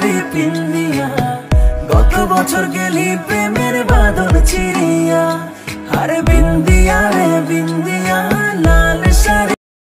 নারী গত বছর গেলি প্রেমের বাদল চিরিয়া আরে বিন্দিয়া রে